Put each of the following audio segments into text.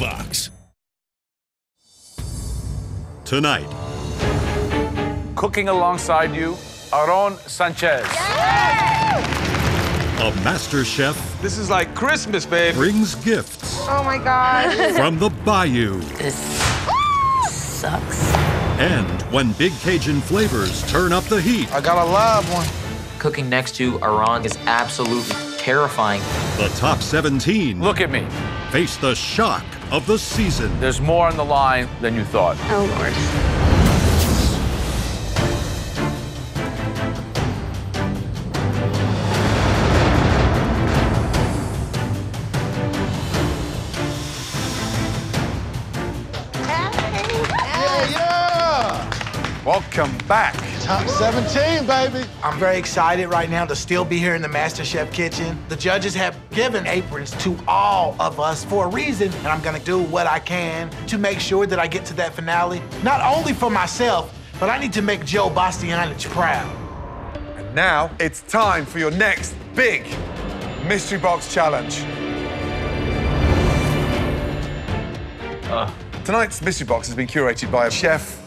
Fox. Tonight, Cooking alongside you, Aaron Sanchez. a master chef This is like Christmas, babe. brings gifts Oh my God. from the bayou. This sucks. And when big Cajun flavors turn up the heat, I got a live one. Cooking next to Aaron is absolutely terrifying. the top 17 Look at me. Face the shock of the season. There's more on the line than you thought. Oh Lord. Yeah, yeah. Welcome back. Top 17, baby. I'm very excited right now to still be here in the MasterChef kitchen. The judges have given aprons to all of us for a reason, and I'm gonna do what I can to make sure that I get to that finale, not only for myself, but I need to make Joe Bastianich proud. And now it's time for your next big mystery box challenge. Ah. Tonight's mystery box has been curated by a chef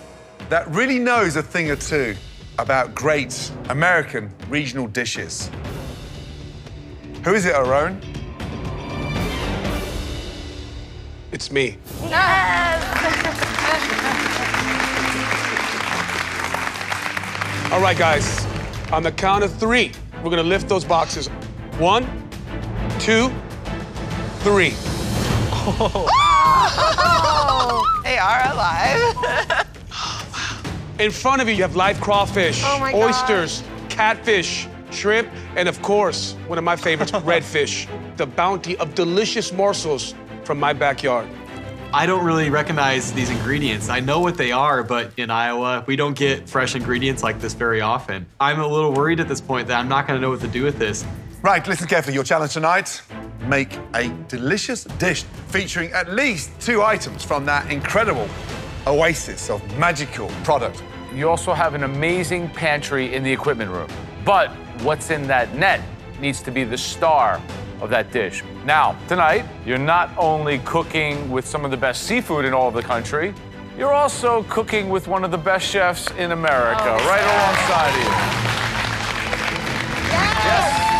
that really knows a thing or two about great American regional dishes. Who is it, Aaron? It's me. Yes! All right, guys. On the count of three, we're gonna lift those boxes. One, two, three. They are alive. In front of you, you have live crawfish, Oh my God. oysters, catfish, shrimp, and of course, one of my favorites, redfish. The bounty of delicious morsels from my backyard. I don't really recognize these ingredients. I know what they are, but in Iowa, we don't get fresh ingredients like this very often. I'm a little worried at this point that I'm not gonna know what to do with this. Right, listen carefully. Your challenge tonight make a delicious dish featuring at least two items from that incredible oasis of magical product. You also have an amazing pantry in the equipment room. But what's in that net needs to be the star of that dish. Now, tonight, you're not only cooking with some of the best seafood in all of the country, you're also cooking with one of the best chefs in America, oh. right alongside of you. Yes.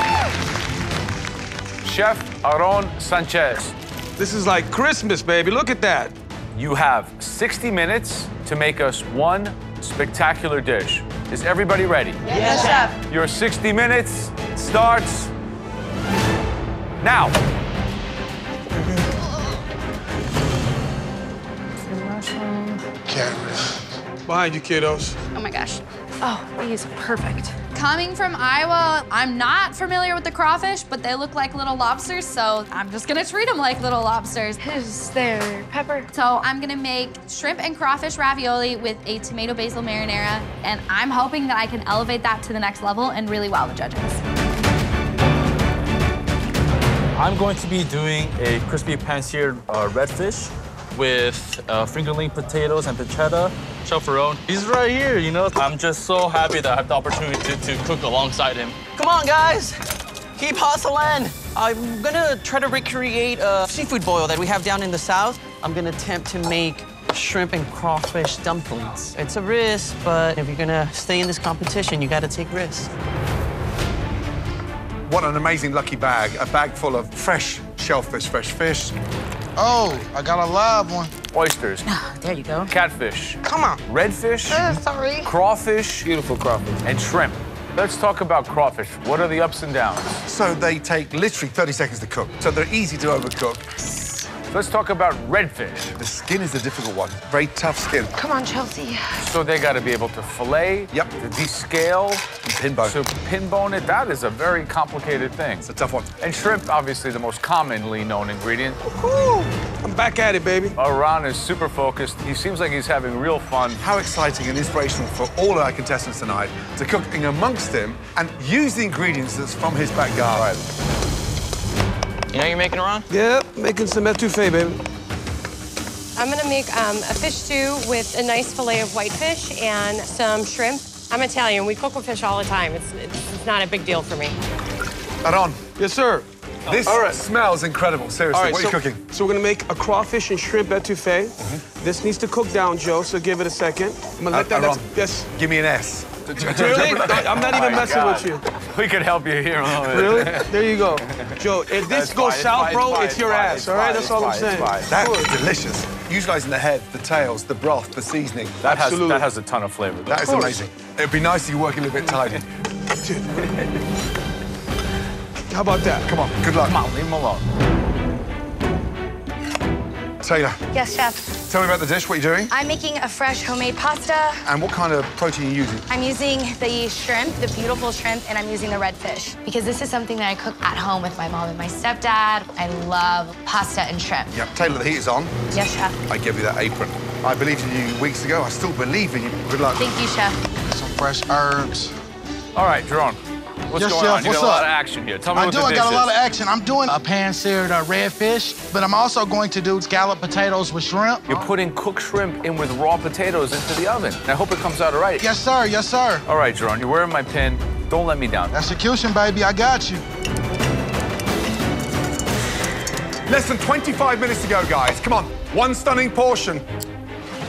Chef Aaron Sanchez. This is like Christmas, baby. Look at that. You have 60 minutes to make us one spectacular dish. Is everybody ready? Yes, chef. Your 60 minutes starts now. Carrot. Behind you, kiddos. Oh my gosh. Oh, he's perfect. Coming from Iowa, I'm not familiar with the crawfish, but they look like little lobsters, so I'm just gonna treat them like little lobsters. Is there pepper? So I'm gonna make shrimp and crawfish ravioli with a tomato basil marinara, and I'm hoping that I can elevate that to the next level and really wow the judges. I'm going to be doing a crispy pan-seared uh, redfish with uh, fingerling potatoes and pancetta. Chef Aaron, he's right here, you know? I'm just so happy that I have the opportunity to, to cook alongside him. Come on, guys. Keep hustling. I'm gonna try to recreate a seafood boil that we have down in the south. I'm gonna attempt to make shrimp and crawfish dumplings. It's a risk, but if you're gonna stay in this competition, you gotta take risks. What an amazing lucky bag. A bag full of fresh shellfish, fresh fish. Oh, I got a live one. Oysters, There you go. catfish, Come on. redfish, Uh, sorry. crawfish, Beautiful crawfish. and shrimp. Let's talk about crawfish. What are the ups and downs? So they take literally 30 seconds to cook. So they're easy to overcook. Let's talk about redfish. The skin is the difficult one. Very tough skin. Come on, Chelsea. So they got to be able to fillet, Yep. to descale, Pin bone. to pin bone it. That is a very complicated thing. It's a tough one. And shrimp, obviously the most commonly known ingredient. I'm back at it, baby. Aaron is super focused. He seems like he's having real fun. How exciting and inspirational for all our contestants tonight to cook in amongst him and use the ingredients that's from his backyard. You know you're making Aaron? Yep, making some etouffee, baby. I'm gonna make um, a fish stew with a nice fillet of whitefish and some shrimp. I'm Italian. We cook with fish all the time. It's, it's, it's not a big deal for me. Aaron, Yes, sir. This smells incredible. Seriously, All right, what so, are you cooking? So we're gonna make a crawfish and shrimp etouffee. Mm-hmm. This needs to cook down, Joe, so give it a second. I'm gonna let that, Aaron, that's, yes. Give me an S. Really? I'm not even Oh messing God. with you. We could help you here a little bit. Really? There you go. Joe, if this That's goes fine, it's south, fine, bro, it's it's, your fine, ass, it's all right? That's it's all I'm saying. That is fine. That Sure. is delicious. Utilising the head, the tails, the broth, the seasoning. That has, Absolutely. that has a ton of flavor. That is amazing. It'd be nice if you work a little bit tidy. How about that? Come on, good luck. Come on, leave him alone. Taylor, Yes, chef. tell me about the dish. What are you doing? I'm making a fresh homemade pasta. And what kind of protein are you using? I'm using the shrimp, the beautiful shrimp, and I'm using the red fish because this is something that I cook at home with my mom and my stepdad. I love pasta and shrimp. Yep, Taylor, the heat is on. Yes, chef. I gave you that apron. I believed in you weeks ago. I still believe in you. Good luck. Thank you, chef. Some fresh herbs. All right, Gerron. What's Yes, going chef, on? You what's got a lot of action here. Tell me I what do. the I dish got a lot of action. I'm doing a pan-seared uh, red fish, but I'm also going to do scalloped potatoes with shrimp. You're putting cooked shrimp in with raw potatoes into the oven. I hope it comes out all right. Yes, sir. Yes, sir. All right, Gerron, you're wearing my pin. Don't let me down. Execution, baby. I got you. Less than 25 minutes to go, guys. Come on, one stunning portion.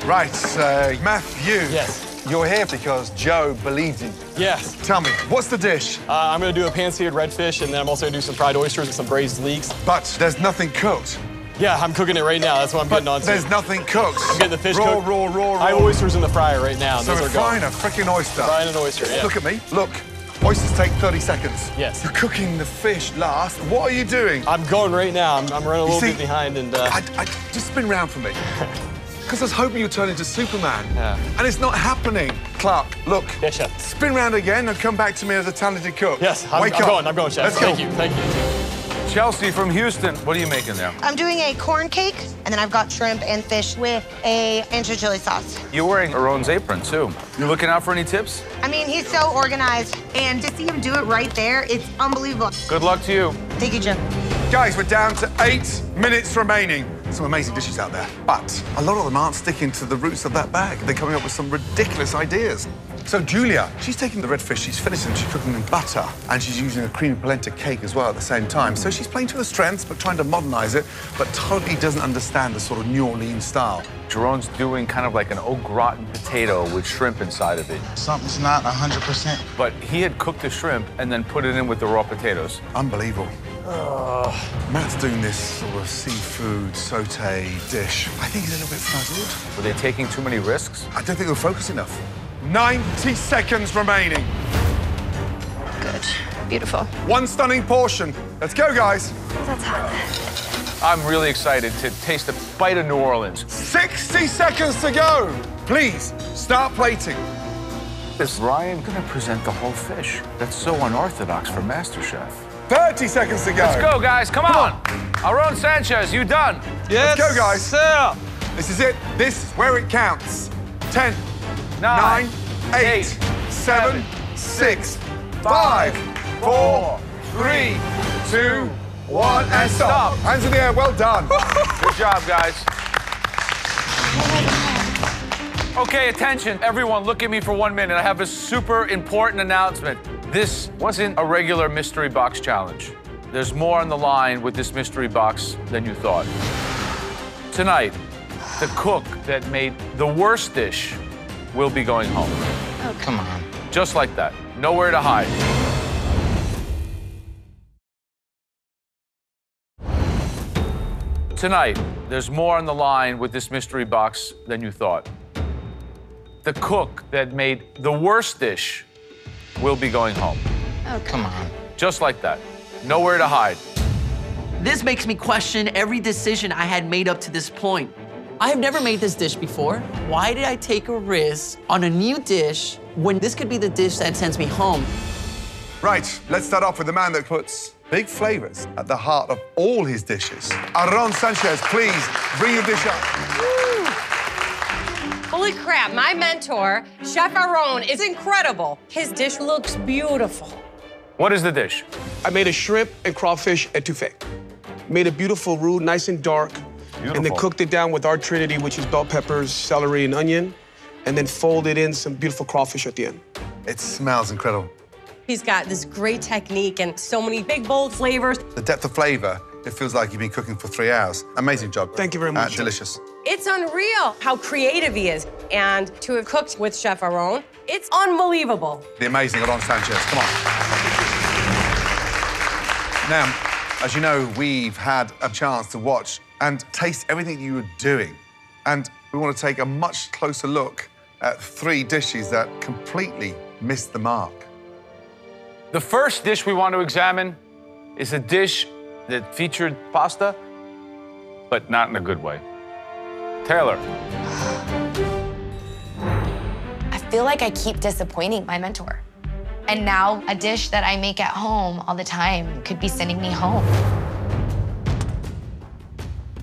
Right, uh, Matthew. Yes. You're here because Joe believes in you. Yes. Tell me, what's the dish? Uh, I'm gonna do a pan-seared redfish, and then I'm also gonna do some fried oysters and some braised leeks. But there's nothing cooked. Yeah, I'm cooking it right now. That's what I'm getting on to. There's nothing cooked. I'm getting the fish raw, cooked. raw, raw, raw. I have oysters in the fryer right now. So those we're are going. frying a freaking oyster. Frying an oyster, yeah. Look at me. Look. Oysters take 30 seconds. Yes. You're cooking the fish last. What are you doing? I'm going right now. I'm, I'm running a little see, bit behind, and uh, I, I, just spin round for me. Because I was hoping you'd turn into Superman. Yeah. And it's not happening. Clark, look. Yes, chef. Spin round again and come back to me as a talented cook. yes, I'm, Wake I'm up. going. I'm going, chef. Let's Thank go. you. Thank you. Chelsea from Houston, what are you making there? I'm doing a corn cake, and then I've got shrimp and fish with a ancho chili sauce. You're wearing Aaron's apron, too. You looking out for any tips? I mean, he's so organized, and to see him do it right there, it's unbelievable. Good luck to you. Thank you, Jim. Guys, we're down to eight minutes remaining. Some amazing dishes out there. But a lot of them aren't sticking to the roots of that bag. They're coming up with some ridiculous ideas. So Julia, she's taking the red fish, she's finishing them, she's cooking them in butter, and she's using a creamy polenta cake as well at the same time. So she's playing to her strengths, but trying to modernize it, but totally doesn't understand the sort of New Orleans style. Gerron's doing kind of like an au gratin potato with shrimp inside of it. Something's not 100%. But he had cooked the shrimp and then put it in with the raw potatoes. Unbelievable. Oh. Matt's doing this sort of seafood saute dish. I think he's a little bit frazzled. Were they taking too many risks? I don't think they'll focused enough. 90 seconds remaining. Good. Beautiful. One stunning portion. Let's go, guys. That's hot. I'm really excited to taste a bite of New Orleans. 60 seconds to go. Please, start plating. Is Ryan gonna present the whole fish? That's so unorthodox for MasterChef. 30 seconds to go. Let's go, guys. Come, on. Aaron Sanchez, you done? Yes, Let's go, guys. sir. This is it. This is where it counts. 10, Nine, 9, 8, eight, 7, seven, 6, 5, 4, 3, 2, 1, and stop. Stop. Hands in the air. Well done. Good job, guys. Okay, attention. Everyone, look at me for one minute. I have a super important announcement. This wasn't a regular mystery box challenge. There's more on the line with this mystery box than you thought. Tonight, the cook that made the worst dish will be going home. Oh, come on. Just like that. Nowhere to hide. Tonight, there's more on the line with this mystery box than you thought. The cook that made the worst dish will be going home. Oh, come on. Just like that. Nowhere to hide. This makes me question every decision I had made up to this point. I have never made this dish before. Why did I take a risk on a new dish when this could be the dish that sends me home? Right, let's start off with the man that puts big flavors at the heart of all his dishes. Aaron Sanchez, please bring your dish up. Holy crap, my mentor, Chef Aaron, is incredible. His dish looks beautiful. What is the dish? I made a shrimp and crawfish etouffee. Made a beautiful roux, nice and dark. And then cooked it down with our trinity, which is bell peppers, celery, and onion. And then folded in some beautiful crawfish at the end. It smells incredible. He's got this great technique and so many big, bold flavors. The depth of flavor, it feels like you've been cooking for three hours. Amazing job. Thank you very much. Uh, delicious. It's unreal how creative he is. And to have cooked with Chef Aaron, it's unbelievable. The amazing Aaron Sanchez. Come on. Now, as you know, we've had a chance to watch and taste everything you were doing. And we want to take a much closer look at three dishes that completely missed the mark. The first dish we want to examine is a dish that featured pasta, but not in a good way. Taylor. I feel like I keep disappointing my mentor. And now a dish that I make at home all the time could be sending me home.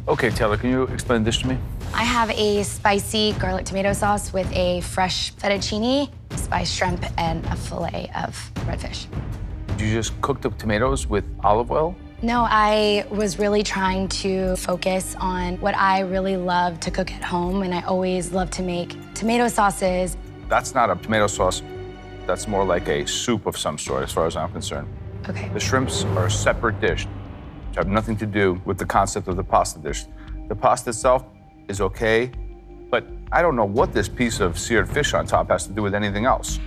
Okay, Taylor, can you explain the dish to me? I have a spicy garlic tomato sauce with a fresh fettuccine, spiced shrimp, and a fillet of redfish. You just cook the tomatoes with olive oil? No, I was really trying to focus on what I really love to cook at home, and I always love to make tomato sauces. That's not a tomato sauce. That's more like a soup of some sort, as far as I'm concerned. Okay. The shrimps are a separate dish, which have nothing to do with the concept of the pasta dish. The pasta itself is okay, but I don't know what this piece of seared fish on top has to do with anything else.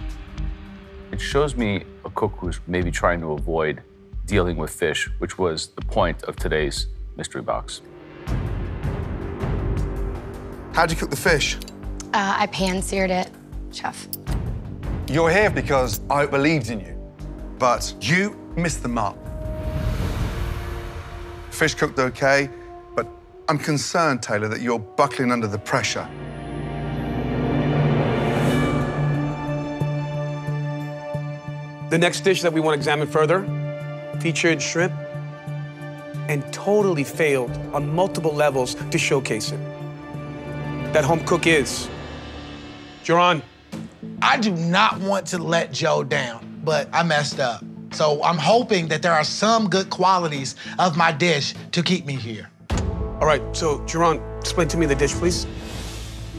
It shows me a cook who's maybe trying to avoid dealing with fish, which was the point of today's mystery box. How'd you cook the fish? Uh, I pan seared it, chef. You're here because I believed in you, but you missed the mark. Fish cooked okay, but I'm concerned, Taylor, that you're buckling under the pressure. The next dish that we want to examine further featured shrimp and totally failed on multiple levels to showcase it. That home cook is. Gerron. I do not want to let Joe down, but I messed up. So I'm hoping that there are some good qualities of my dish to keep me here. All right, so Gerron, explain to me the dish, please.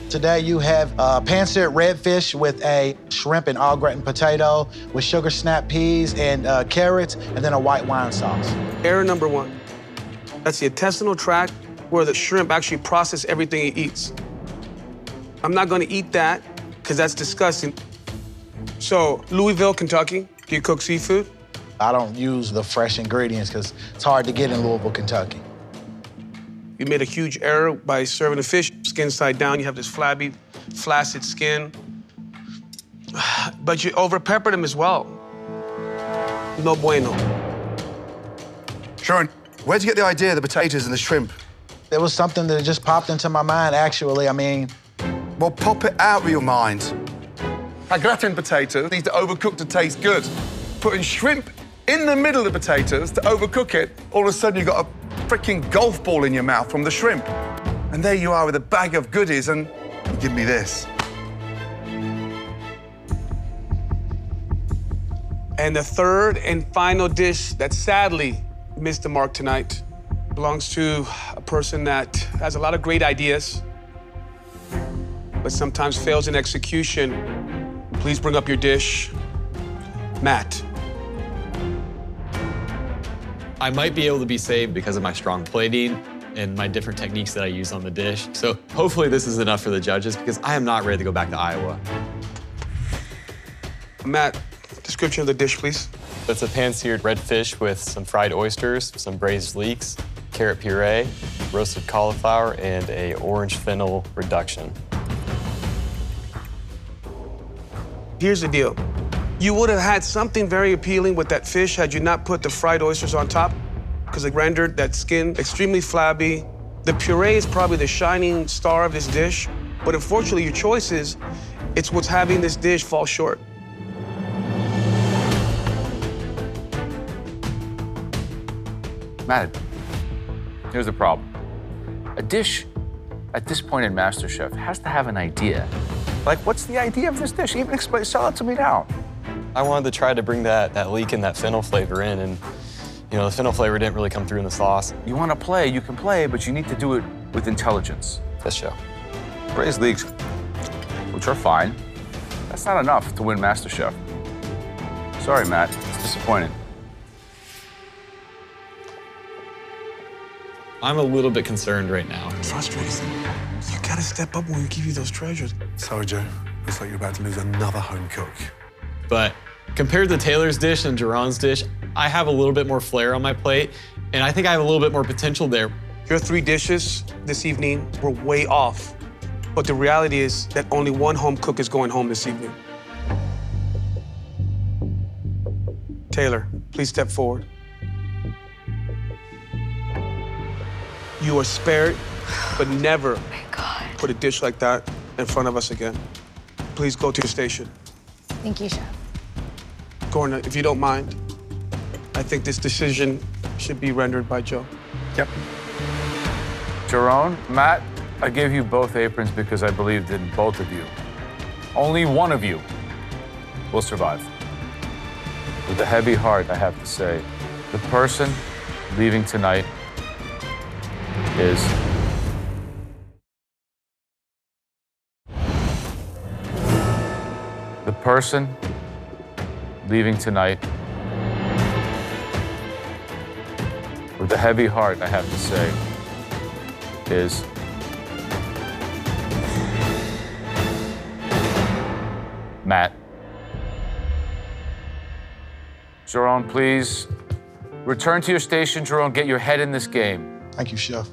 Today you have uh, pan-seared redfish with a shrimp and au gratin potato with sugar snap peas and uh, carrots, and then a white wine sauce. Error number one. That's the intestinal tract where the shrimp actually process everything it eats. I'm not gonna eat that because that's disgusting. So, Louisville, Kentucky, do you cook seafood? I don't use the fresh ingredients because it's hard to get in Louisville, Kentucky. You made a huge error by serving the fish skin side down. You have this flabby, flaccid skin. But you over peppered them as well. No bueno. Gerron, where'd you get the idea of the potatoes and the shrimp? There was something that just popped into my mind, actually. I mean, well, pop it out of your mind. A gratin potato needs to overcook to taste good. Putting shrimp in the middle of the potatoes to overcook it, all of a sudden you've got a freaking golf ball in your mouth from the shrimp. And there you are with a bag of goodies, and you give me this. And the third and final dish that sadly missed the mark tonight belongs to a person that has a lot of great ideas, but sometimes fails in execution. Please bring up your dish. Matt. I might be able to be saved because of my strong plating and my different techniques that I use on the dish. So hopefully this is enough for the judges because I am not ready to go back to Iowa. Matt, description of the dish, please. It's a pan-seared redfish with some fried oysters, some braised leeks, carrot puree, roasted cauliflower, and a orange fennel reduction. Here's the deal. You would have had something very appealing with that fish had you not put the fried oysters on top, because it rendered that skin extremely flabby. The puree is probably the shining star of this dish, but unfortunately, your choices, it's what's having this dish fall short. Matt, here's the problem. A dish at this point in MasterChef has to have an idea. Like, what's the idea of this dish? Even explain, sell it to me now. I wanted to try to bring that, that leek and that fennel flavor in, and you know, the fennel flavor didn't really come through in the sauce. You want to play, you can play, but you need to do it with intelligence. This show. Braised leeks, which are fine, that's not enough to win MasterChef. Sorry, Matt. It's disappointing. I'm a little bit concerned right now. Frustrating. You gotta step up when we give you those treasures. Sorry, Joe. Looks like you're about to lose another home cook. But compared to Taylor's dish and Gerron's dish, I have a little bit more flair on my plate, and I think I have a little bit more potential there. Your three dishes this evening were way off. But the reality is that only one home cook is going home this evening. Taylor, please step forward. You are spared, but never put a dish like that in front of us again. Please go to your station. Thank you, Chef. Gordon, if you don't mind, I think this decision should be rendered by Joe. Yep. Gerron, Matt, I gave you both aprons because I believed in both of you. Only one of you will survive. With a heavy heart, I have to say, the person leaving tonight is person leaving tonight with a heavy heart, I have to say, is Matt. Gerron, please return to your station, Gerron. Get your head in this game. Thank you, Chef.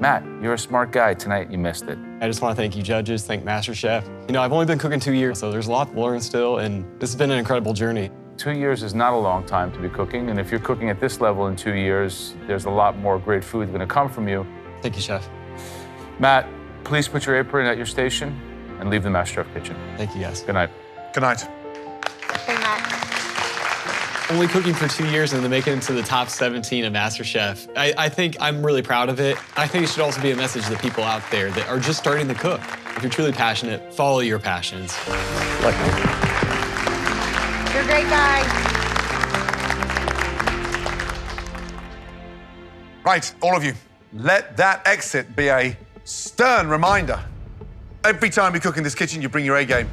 Matt, you're a smart guy. Tonight you missed it. I just want to thank you, judges, thank MasterChef. You know, I've only been cooking two years, so there's a lot to learn still, and this has been an incredible journey. Two years is not a long time to be cooking, and if you're cooking at this level in two years, there's a lot more great food going to come from you. Thank you, Chef. Matt, please put your apron at your station and leave the Master MasterChef kitchen. Thank you, guys. Good night. Good night. Only cooking for two years and then making it to the top 17 of MasterChef. I, I think I'm really proud of it. I think it should also be a message to the people out there that are just starting to cook. If you're truly passionate, follow your passions. Like me. You're a great guy. Right, all of you, let that exit be a stern reminder. Every time you cook in this kitchen, you bring your A game.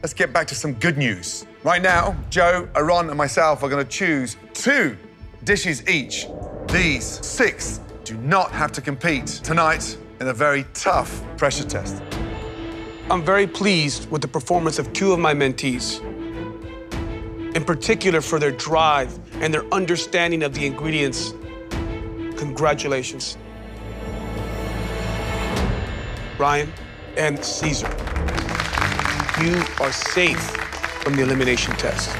Let's get back to some good news. Right now, Joe, Aaron, and myself are going to choose two dishes each. These six do not have to compete tonight in a very tough pressure test. I'm very pleased with the performance of two of my mentees, in particular for their drive and their understanding of the ingredients. Congratulations. Ryan and Caesar, you are safe from the elimination test.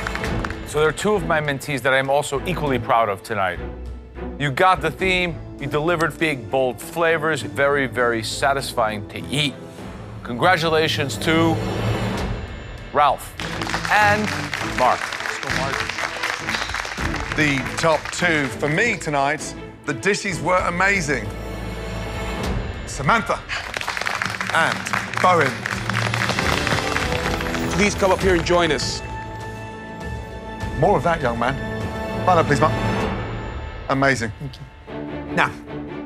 So there are two of my mentees that I'm also equally proud of tonight. You got the theme, you delivered big, bold flavors, very, very satisfying to eat. Congratulations to Ralph and Mark. Let's go, Mark. The top two for me tonight, the dishes were amazing. Samantha and Bowen. Please come up here and join us. More of that, young man. Line up, please, Mark. Amazing. Thank you. Now,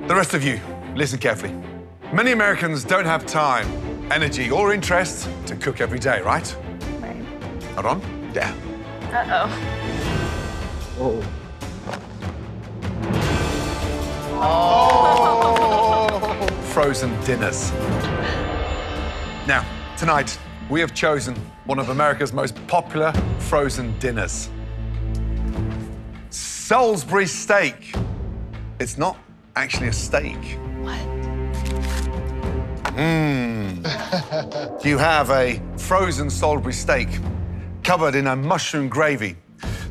the rest of you, listen carefully. Many Americans don't have time, energy, or interest to cook every day, right? Right. Hold on. Yeah. Uh-oh. Oh. Frozen dinners. Now, tonight, we have chosen one of America's most popular frozen dinners. Salisbury steak. It's not actually a steak. What? Mmm. you have a frozen Salisbury steak covered in a mushroom gravy,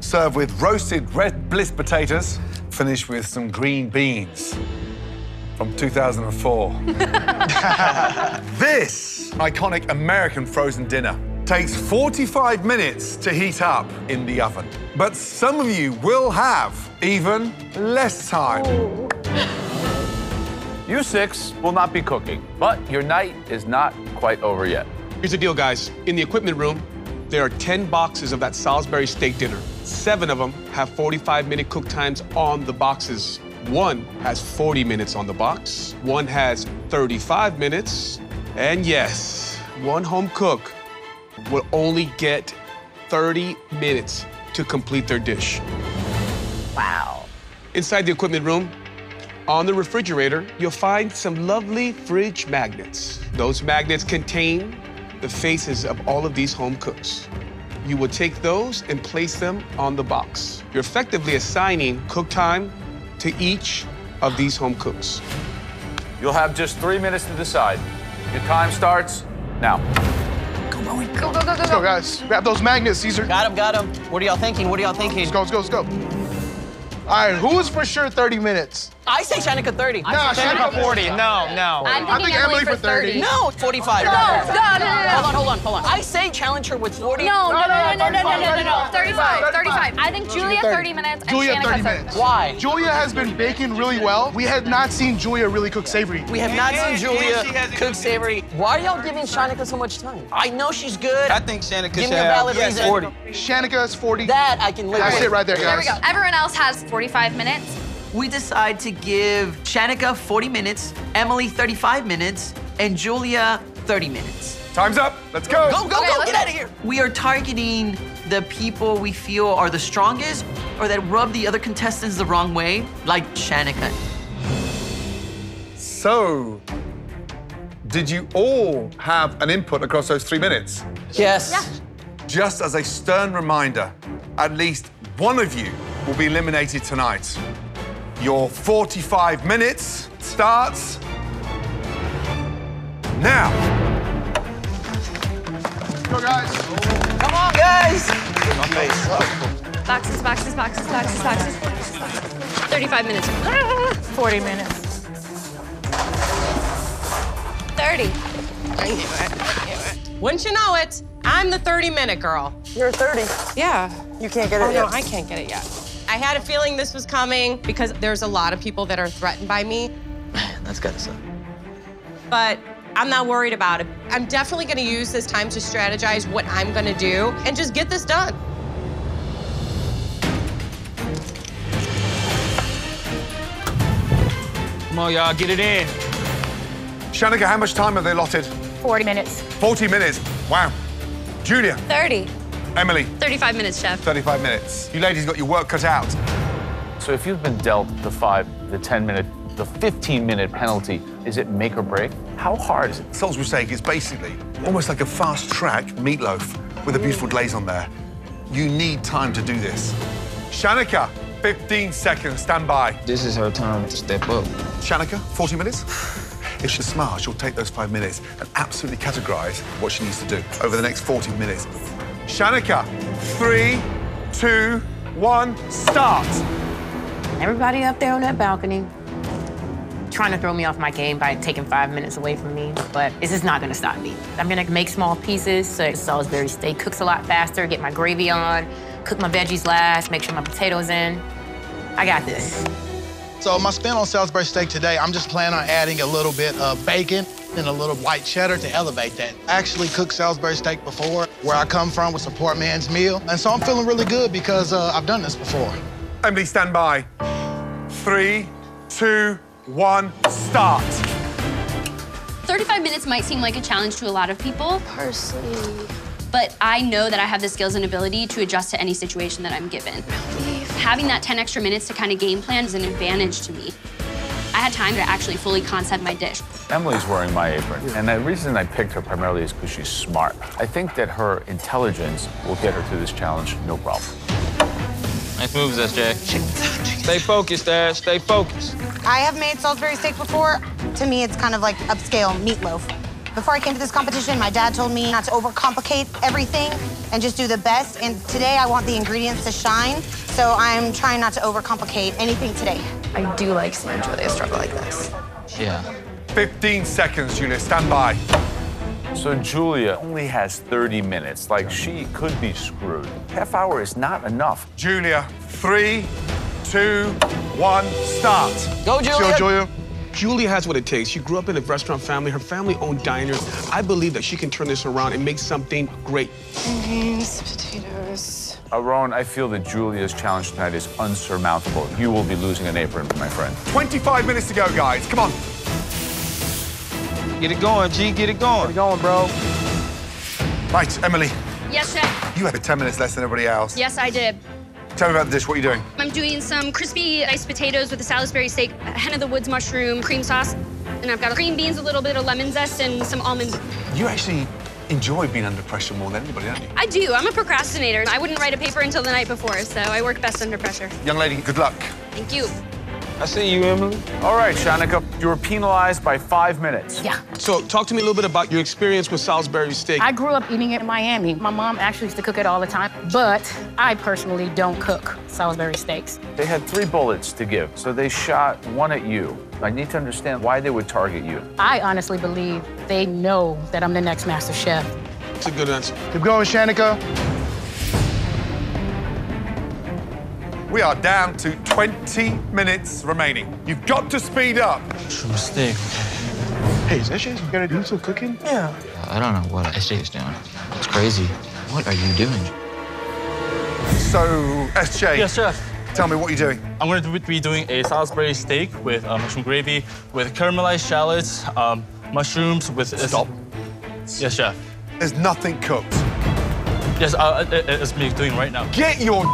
served with roasted red bliss potatoes, finished with some green beans from 2004. this iconic American frozen dinner takes 45 minutes to heat up in the oven. But some of you will have even less time. You six will not be cooking, but your night is not quite over yet. Here's the deal, guys. In the equipment room, there are 10 boxes of that Salisbury steak dinner. Seven of them have 45 minute cook times on the boxes. One has 40 minutes on the box, one has 35 minutes, and yes, one home cook will only get 30 minutes to complete their dish. Wow. Inside the equipment room, on the refrigerator, you'll find some lovely fridge magnets. Those magnets contain the faces of all of these home cooks. You will take those and place them on the box. You're effectively assigning cook time to each of these home cooks. You'll have just three minutes to decide. Your time starts now. Oh, go, go, go, go, Let's go, guys. Grab those magnets, Caesar. Got him, got him. What are y'all thinking? What are y'all thinking? Let's go, let's go, let's go. All right, who is for sure 30 minutes? I say Shanika 30. Nah, Shanika 40. No, no. I'm I think thinking Emily Emily for for 30. No, 45. No, no, no, no, no. Hold on, hold on, hold on. I say challenge her with 40. No, no, no, no, no, no, no, no, no, 35, no. 35, 35. I think Julia 30. 30 minutes and Julia, Shanika 30 30. minutes. Why? Julia has been baking really well. We have not seen Julia really cook savory. We have not seen Julia cook savory. Why are y'all giving Shanika so much time? I know she's good. I think Shanika Give should me a have valid reason. 40. Shanika is 40. That I can live That's with. it right there, There we guys. go. Everyone else has 45 minutes. We decide to give Shanika 40 minutes, Emily 35 minutes, and Julia 30 minutes. Time's up. Let's go. Go, go, Okay, go. Get go. out of here. We are targeting the people we feel are the strongest or that rub the other contestants the wrong way, like Shanika. So, did you all have an input across those three minutes? Yes. Yeah. Just as a stern reminder, at least one of you will be eliminated tonight. Your 45 minutes starts now. Go, guys. Come on, guys. Boxes, boxes, boxes, boxes, boxes. 35 minutes. 40 minutes. 30. I knew it. I knew it. Wouldn't you know it? I'm the 30 minute girl. You're 30. Yeah. You can't get it Oh, yet. no, I can't get it yet. I had a feeling this was coming because there's a lot of people that are threatened by me, Man, That's gotta suck. but I'm not worried about it. I'm definitely gonna use this time to strategize what I'm gonna do and just get this done. Come on, y'all, get it in. Shanika, how much time have they allotted? 40 minutes. 40 minutes. Wow. Julia, 30. Emily, 35 minutes, chef. 35 minutes. You ladies got your work cut out. So if you've been dealt the five, the 10 minute, the 15 minute penalty, is it make or break? How hard is it? Salisbury steak is basically almost like a fast track meatloaf with a beautiful glaze on there. You need time to do this. Shanika, 15 seconds, stand by. This is her time to step up. Shanika, 40 minutes. If she's smart, she'll take those five minutes and absolutely categorize what she needs to do over the next 40 minutes. Shanika, three, two, one, start. Everybody up there on that balcony trying to throw me off my game by taking five minutes away from me, but this is not gonna stop me. I'm gonna make small pieces so Salisbury steak cooks a lot faster, get my gravy on, cook my veggies last, make sure my potatoes in. I got this. So my spin on Salisbury steak today, I'm just planning on adding a little bit of bacon and a little white cheddar to elevate that. I actually cooked Salisbury steak before. Where I come from was a poor man's meal. And so I'm feeling really good because uh, I've done this before. Emily, stand by. Three, two, one, start. 35 minutes might seem like a challenge to a lot of people. Parsley. But I know that I have the skills and ability to adjust to any situation that I'm given. Having that 10 extra minutes to kind of game plan is an advantage to me. I had time to actually fully concept my dish. Emily's wearing my apron, and the reason I picked her primarily is because she's smart. I think that her intelligence will get her through this challenge no problem. Nice moves, SJ. Stay focused, Ash. Stay focused. I have made Salisbury steak before. To me, it's kind of like upscale meatloaf. Before I came to this competition, my dad told me not to overcomplicate everything and just do the best. And today, I want the ingredients to shine, so I'm trying not to overcomplicate anything today. I do like seeing Julia struggle like this. Yeah. 15 seconds, Julia, stand by. So Julia only has 30 minutes. Like, she could be screwed. Half hour is not enough. Julia, three, two, one, start. Go, Julia. Julia. Julia has what it takes. She grew up in a restaurant family. Her family owned diners. I believe that she can turn this around and make something great. Beans, potatoes. Uh, Aaron, I feel that Julia's challenge tonight is unsurmountable. You will be losing an apron, my friend. 25 minutes to go, guys. Come on. Get it going, G. Get it going. Get it going, bro. Right, Emily, Yes, chef. You had 10 minutes less than everybody else. Yes, I did. Tell me about the dish. What are you doing? I'm doing some crispy diced potatoes with a Salisbury steak, a hen of the woods mushroom, cream sauce, and I've got green beans, a little bit of lemon zest, and some almonds. You actually enjoy being under pressure more than anybody, don't you? I do. I'm a procrastinator. I wouldn't write a paper until the night before, so I work best under pressure. Young lady, good luck. Thank you. I see you, Emily. All right, Shanika, you were penalized by five minutes. Yeah. So talk to me a little bit about your experience with Salisbury steak. I grew up eating it in Miami. My mom actually used to cook it all the time, but I personally don't cook Salisbury steaks. They had three bullets to give, so they shot one at you. I need to understand why they would target you. I honestly believe they know that I'm the next master chef. It's a good answer. Keep going, Shanika. We are down to 20 minutes remaining. You've got to speed up. Mistake. Hey, is SJ gonna do some cooking? Yeah. I don't know what SJ is doing. It's crazy. What are you doing? So, SJ. Yes, chef. Tell me what you're doing. I'm going to be doing a Salisbury steak with uh, mushroom gravy, with caramelized shallots, um, mushrooms with. Stop. Yes, chef. There's nothing cooked. Yes, uh, it- it's me doing right now. Get your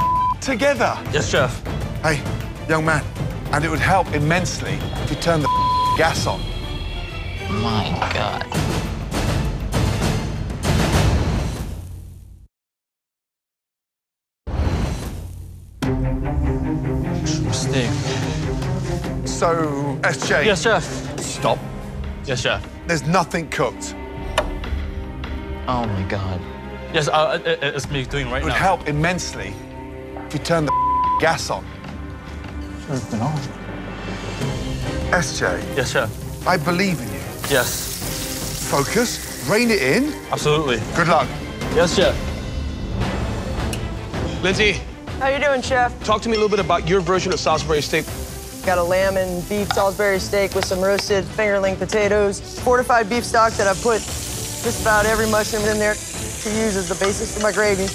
together. Yes, chef. Hey, young man, and it would help immensely if you turn the gas on. My God. Mistake. So, SJ. Yes, chef. Stop. Yes, chef. There's nothing cooked. Oh my God. Yes, uh, it- it's me doing right now. It would now. help immensely if you turn the gas on. It's been on. SJ, Yes, sir. I believe in you. Yes. Focus, rein it in. Absolutely. Good luck. Yes, sir. Lindsay, How you doing, chef? talk to me a little bit about your version of Salisbury steak. Got a lamb and beef Salisbury steak with some roasted fingerling potatoes, fortified beef stock that I put just about every mushroom in there to use as the basis for my gravy.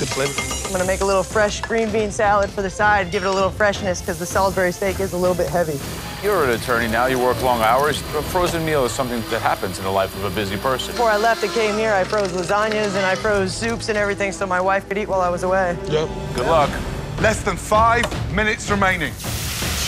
That's good flavor. I'm gonna make a little fresh green bean salad for the side, give it a little freshness because the Salisbury steak is a little bit heavy. You're an attorney now. You work long hours. A frozen meal is something that happens in the life of a busy person. Before I left and came here, I froze lasagnas and I froze soups and everything so my wife could eat while I was away. Yep. Good luck. Less than five minutes remaining.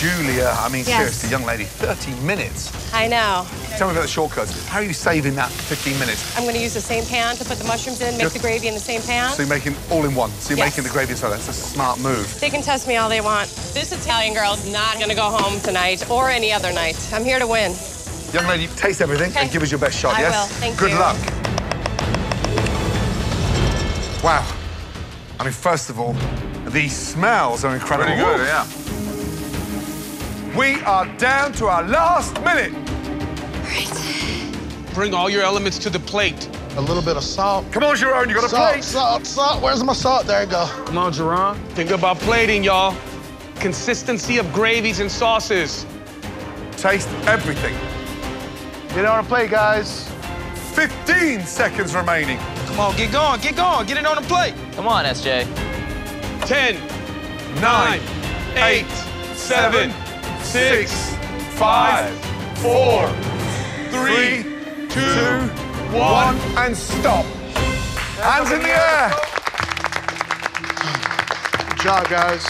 Julia, I mean, Yes. seriously, young lady, 30 minutes. I know. Tell me about the shortcuts. How are you saving that 15 minutes? I'm going to use the same pan to put the mushrooms in, make Yep. the gravy in the same pan. So you're making all in one. So you're Yes. making the gravy so that's a smart move. They can test me all they want. This Italian girl's not going to go home tonight or any other night. I'm here to win. Young lady, taste everything Okay. and give us your best shot, I yes? will. Thank Good you. luck. Wow. I mean, first of all, the smells are incredible. Pretty good, yeah. We are down to our last minute. Bring all your elements to the plate. A little bit of salt. Come on, Gerron, you got a salt, plate. Salt, salt. Where's my salt? There you go. Come on, Gerron. Think about plating, y'all. Consistency of gravies and sauces. Taste everything. Get it on a plate, guys. 15 seconds remaining. Come on, get going, get going. Get it on the plate. Come on, SJ. 10, 9, 8, 7, 6, 5, 4, 3, 2, 1, and stop. Hands in the air. Good job, guys.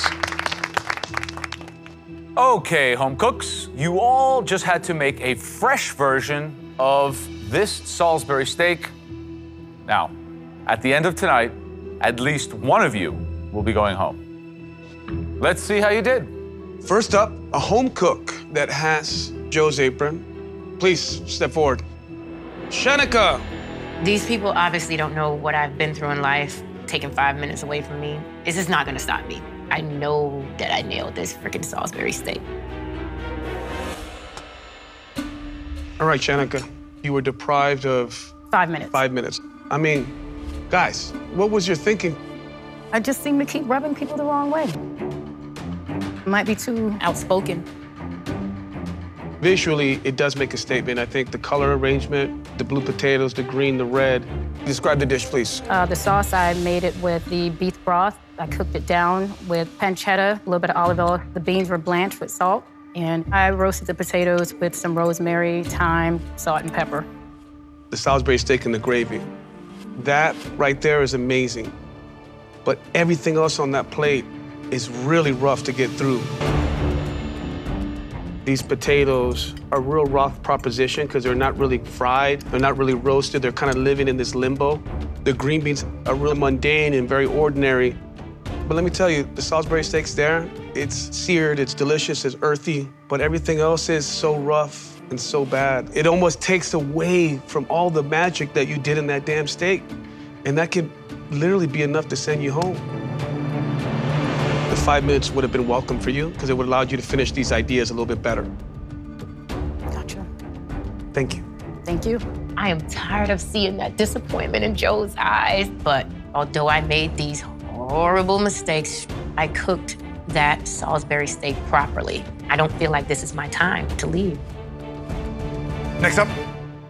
Okay, home cooks, you all just had to make a fresh version of this Salisbury steak. Now, at the end of tonight, at least one of you will be going home. Let's see how you did. First up, a home cook that has Joe's apron. Please step forward. Shanika. These people obviously don't know what I've been through in life. Taking five minutes away from me. This is not gonna stop me. I know that I nailed this freaking Salisbury steak. All right, Shanika. You were deprived of Five minutes. five minutes. I mean, guys, what was your thinking? I just seem to keep rubbing people the wrong way. Might be too outspoken. Visually, it does make a statement. I think the color arrangement, the blue potatoes, the green, the red. Describe the dish, please. Uh, the sauce, I made it with the beef broth. I cooked it down with pancetta, a little bit of olive oil. The beans were blanched with salt. And I roasted the potatoes with some rosemary, thyme, salt, and pepper. The Salisbury steak and the gravy. That right there is amazing. But everything else on that plate is really rough to get through. These potatoes are a real rough proposition because they're not really fried, they're not really roasted, they're kind of living in this limbo. The green beans are real mundane and very ordinary. But let me tell you, the Salisbury steak's there. It's seared, it's delicious, it's earthy, but everything else is so rough and so bad. It almost takes away from all the magic that you did in that damn steak. And that could literally be enough to send you home. The five minutes would have been welcome for you because it would have allowed you to finish these ideas a little bit better. Gotcha. Thank you. Thank you. I am tired of seeing that disappointment in Joe's eyes, but although I made these horrible mistakes, I cooked that Salisbury steak properly. I don't feel like this is my time to leave. Next up,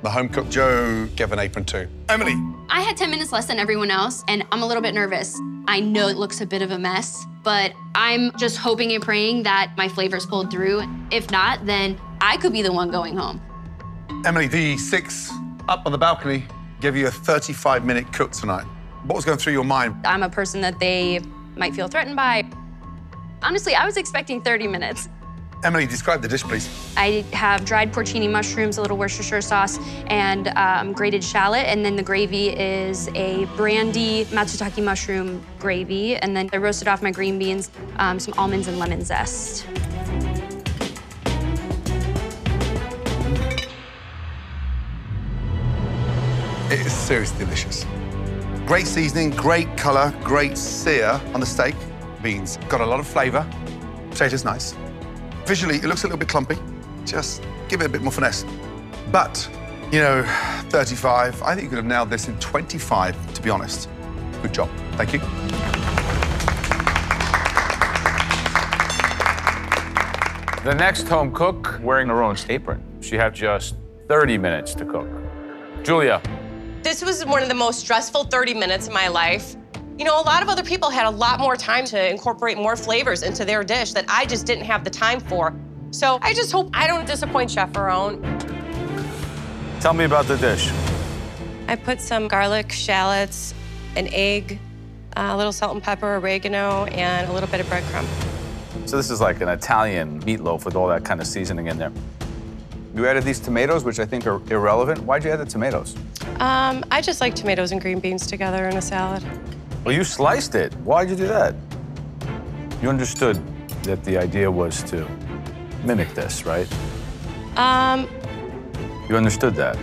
the home cook Joe gave an apron to. Emily. I had 10 minutes less than everyone else, and I'm a little bit nervous. I know it looks a bit of a mess, but I'm just hoping and praying that my flavors pulled through. If not, then I could be the one going home. Emily, the six up on the balcony gave you a 35 minute cook tonight. What was going through your mind? I'm a person that they might feel threatened by. Honestly, I was expecting 30 minutes. Emily, describe the dish, please. I have dried porcini mushrooms, a little Worcestershire sauce, and um, grated shallot. And then the gravy is a brandy matsutake mushroom gravy. And then I roasted off my green beans, um, some almonds and lemon zest. It is seriously delicious. Great seasoning, great color, great sear on the steak. Beans got a lot of flavor. Potatoes nice. Visually, it looks a little bit clumpy. Just give it a bit more finesse. But, you know, 35, I think you could have nailed this in 25, to be honest. Good job. Thank you. The next home cook wearing her own apron. She had just 30 minutes to cook. Julia. This was one of the most stressful 30 minutes of my life. You know, a lot of other people had a lot more time to incorporate more flavors into their dish that I just didn't have the time for. So I just hope I don't disappoint Chef Aaron. Tell me about the dish. I put some garlic, shallots, an egg, a little salt and pepper, oregano, and a little bit of breadcrumb. So this is like an Italian meatloaf with all that kind of seasoning in there. You added these tomatoes, which I think are irrelevant. Why'd you add the tomatoes? Um, I just like tomatoes and green beans together in a salad. Well, you sliced it. Why'd you do that? You understood that the idea was to mimic this, right? Um, You understood that.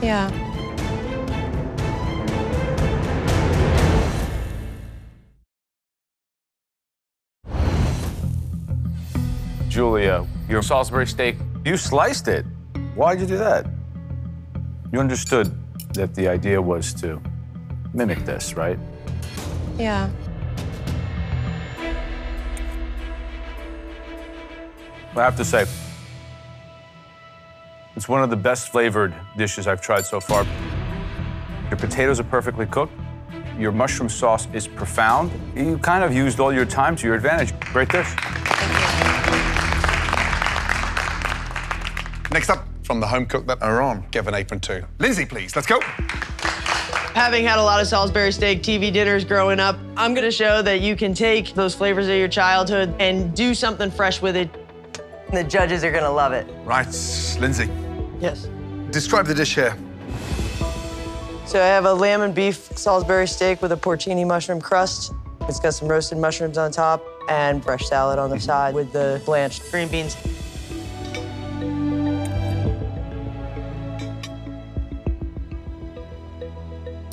yeah. Julia, your Salisbury steak, you sliced it. Why'd you do that? You understood that the idea was to mimic this, right? Yeah. I have to say, it's one of the best flavored dishes I've tried so far. Your potatoes are perfectly cooked. Your mushroom sauce is profound. You kind of used all your time to your advantage. Great dish. Next up, from the home cook that Aaron, give an apron to. Lindsay, please, let's go. Having had a lot of Salisbury steak TV dinners growing up, I'm gonna show that you can take those flavors of your childhood and do something fresh with it. The judges are gonna love it. Right, Lindsay. Yes. Describe the dish here. So I have a lamb and beef Salisbury steak with a porcini mushroom crust. It's got some roasted mushrooms on top and fresh salad on the mm-hmm. side with the blanched green beans.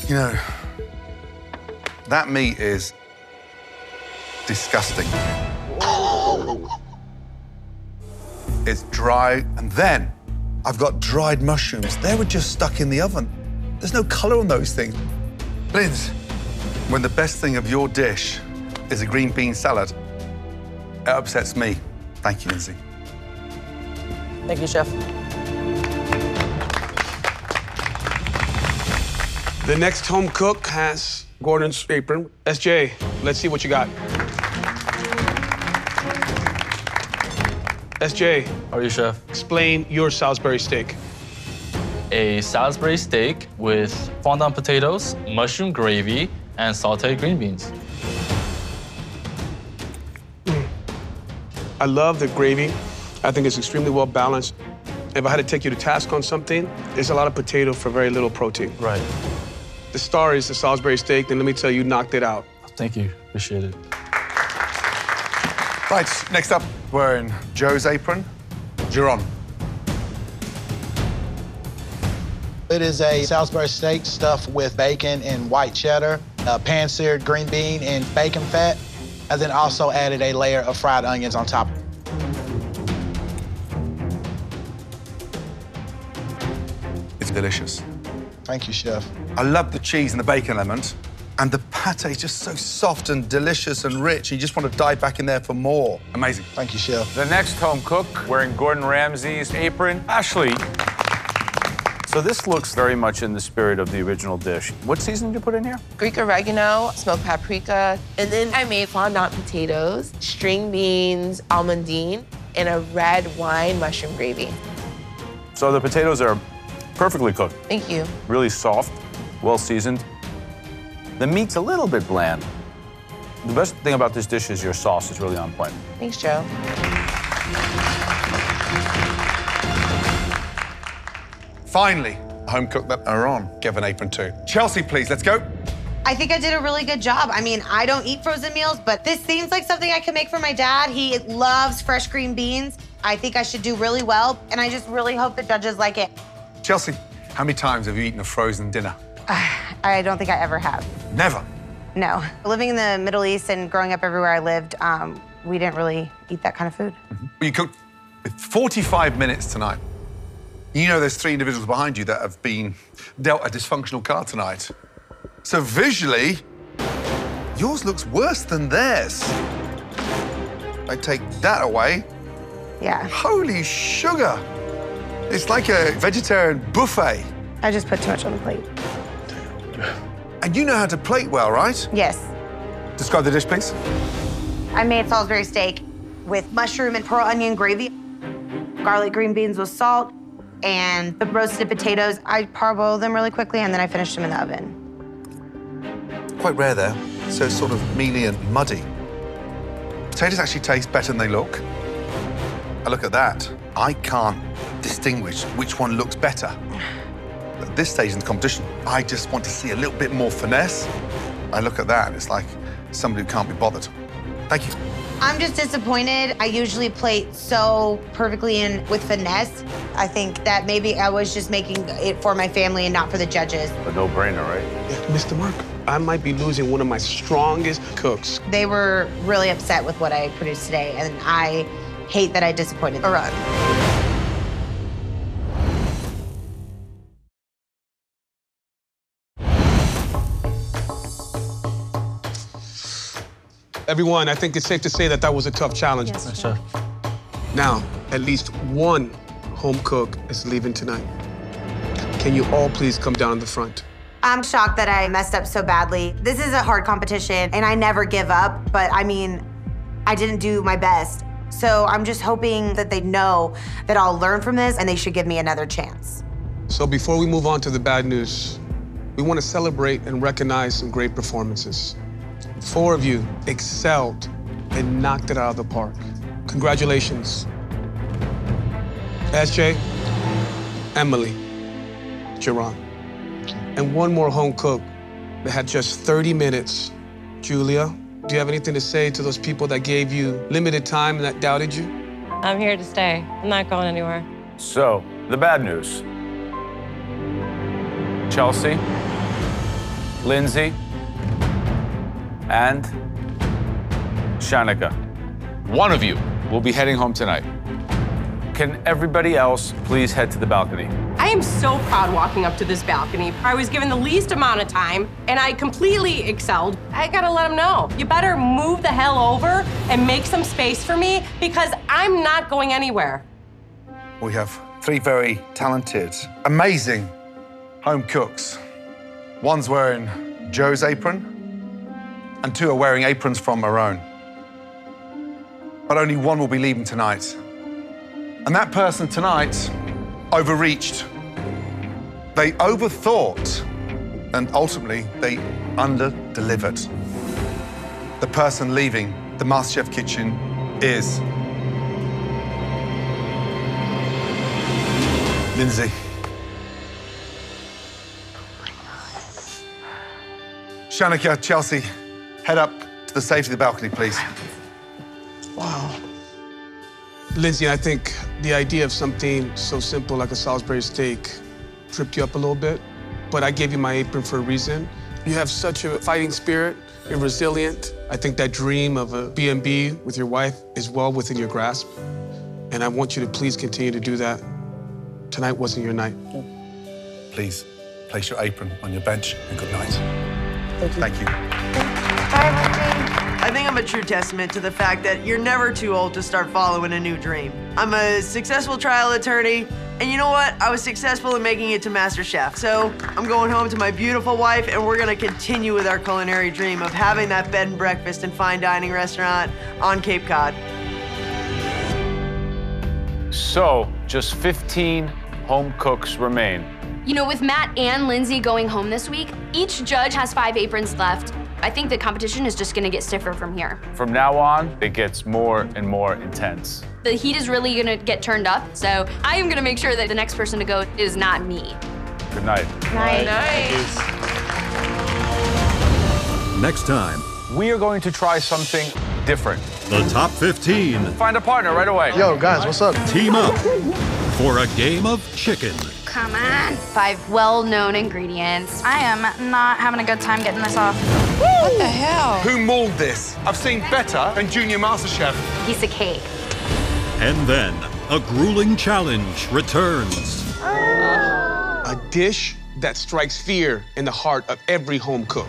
You know, that meat is disgusting. It's dry, and then I've got dried mushrooms. They were just stuck in the oven. There's no color on those things. Linz, when the best thing of your dish is a green bean salad, it upsets me. Thank you, Lindsay. Thank you, Chef. The next home cook has Gordon's apron. SJ, let's see what you got. SJ. How are you, Chef? Explain your Salisbury steak. a Salisbury steak with fondant potatoes, mushroom gravy, and sauteed green beans. I love the gravy. I think it's extremely well balanced. If I had to take you to task on something, it's a lot of potato for very little protein. Right. The star is the Salisbury steak, and let me tell you, you knocked it out. Thank you. Appreciate it. Right, next up, wearing Joe's apron, Gerron. It is a Salisbury steak stuffed with bacon and white cheddar, uh, a pan-seared green bean and bacon fat, and then also added a layer of fried onions on top. It's delicious. Thank you, chef. I love the cheese and the bacon element. And the pate is just so soft and delicious and rich. You just want to dive back in there for more. Amazing. Thank you, chef. The next home cook wearing Gordon Ramsay's apron, Ashley. So this looks very much in the spirit of the original dish. What season did you put in here? Greek oregano, smoked paprika, and then I made fondant potatoes, string beans, almondine, and a red wine mushroom gravy. So the potatoes are perfectly cooked, Thank you. really soft, well seasoned. The meat's a little bit bland. The best thing about this dish is your sauce is really on point. Thanks, Joe. Finally, home cook that Aaron. Give an apron too. Chelsea, please, let's go. I think I did a really good job. I mean, I don't eat frozen meals, but this seems like something I can make for my dad. He loves fresh green beans. I think I should do really well, and I just really hope the judges like it. Chelsea, how many times have you eaten a frozen dinner? I don't think I ever have. Never. No. Living in the Middle East and growing up everywhere I lived, um, we didn't really eat that kind of food. You cooked 45 minutes tonight. You know there's three individuals behind you that have been dealt a dysfunctional card tonight. So visually, yours looks worse than theirs. I take that away. Yeah. Holy sugar. It's like a vegetarian buffet. I just put too much on the plate. And you know how to plate well, right? Yes. Describe the dish, please. I made Salisbury steak with mushroom and pearl onion gravy, garlic green beans with salt, and the roasted potatoes. I parboiled them really quickly and then I finished them in the oven. Quite rare there, so sort of mealy and muddy. Potatoes actually taste better than they look. I look at that. I can't distinguish which one looks better. At this stage in the competition, I just want to see a little bit more finesse. I look at that, and it's like somebody who can't be bothered. Thank you. I'm just disappointed. I usually play so perfectly and with finesse. I think that maybe I was just making it for my family and not for the judges. A no-brainer, right? Yeah, Mr. Mark, I might be losing one of my strongest cooks. They were really upset with what I produced today, and I hate that I disappointed them. Everyone, I think it's safe to say that that was a tough challenge. Yes, Chef. Now, at least one home cook is leaving tonight. Can you all please come down to the front? I'm shocked that I messed up so badly. This is a hard competition, and I never give up, but I mean, I didn't do my best. So I'm just hoping that they know that I'll learn from this and they should give me another chance. So before we move on to the bad news, we want to celebrate and recognize some great performances. Four of you excelled and knocked it out of the park. Congratulations. SJ, Emily, Gerron, and one more home cook that had just 30 minutes. Julia, do you have anything to say to those people that gave you limited time and that doubted you? I'm here to stay. I'm not going anywhere. So, the bad news. Chelsea, Lindsay, and Shanika. One of you will be heading home tonight. Can everybody else please head to the balcony? I am so proud walking up to this balcony. I was given the least amount of time and I completely excelled. I gotta let them know. You better move the hell over and make some space for me because I'm not going anywhere. We have three very talented, amazing home cooks. One's wearing Joe's apron, and two are wearing aprons from own. But only one will be leaving tonight. And that person tonight overreached. They overthought and ultimately they under-delivered. The person leaving the MasterChef kitchen is Lindsay. Oh Shanika, Chelsea, head up to the safety of the balcony, please. Wow. Lindsay, I think the idea of something so simple like a Salisbury steak tripped you up a little bit, but I gave you my apron for a reason. You have such a fighting spirit. You're resilient. I think that dream of a B&B with your wife is well within your grasp. And I want you to please continue to do that. Tonight wasn't your night. Please place your apron on your bench and good night. Thank you. Thank you. I think I'm a true testament to the fact that you're never too old to start following a new dream. I'm a successful trial attorney, and you know what? I was successful in making it to MasterChef. So I'm going home to my beautiful wife, and we're gonna continue with our culinary dream of having that bed and breakfast and fine dining restaurant on Cape Cod. So, just 15 home cooks remain. You know, with Matt and Lindsay going home this week, each judge has five aprons left. I think the competition is just gonna get stiffer from here. From now on, it gets more and more intense. The heat is really gonna get turned up, so I am gonna make sure that the next person to go is not me. Good night. Night. Next time, We are going to try something different. the top 15 Find a partner right away. Yo, guys, what's up? team up for a game of chicken. Come on. Five well-known ingredients. I am not having a good time getting this off. What the hell? Who mauled this? I've seen better than Junior MasterChef. Piece of cake. And then a grueling challenge returns. A dish that strikes fear in the heart of every home cook.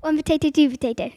One potato, two potato.